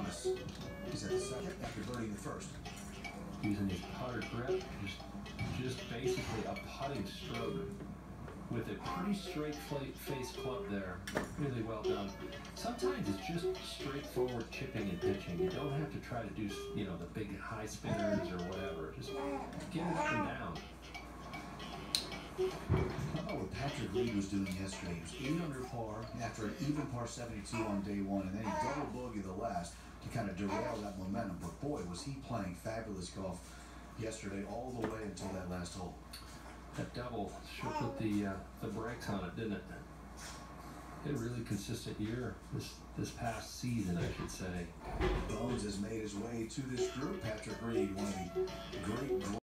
Thomas is at the second after birding the first. Using his putter grip, just, just basically a putting stroke with a pretty straight face club there. Really well done. Sometimes it's just straightforward chipping and pitching. You don't have to try to do, you know, the big high spinners or whatever. Just get it up and down. How about what Patrick Reed was doing yesterday? He was 8 under par after an even par 72 on day one, and then he double bogey the last to kind of derail that momentum. But boy, was he playing fabulous golf yesterday all the way until that last hole. That double sure put the uh, the brakes on it, didn't it? Had a really consistent year this this past season, I should say. Bones has made his way to this group. Patrick Reed, one of the great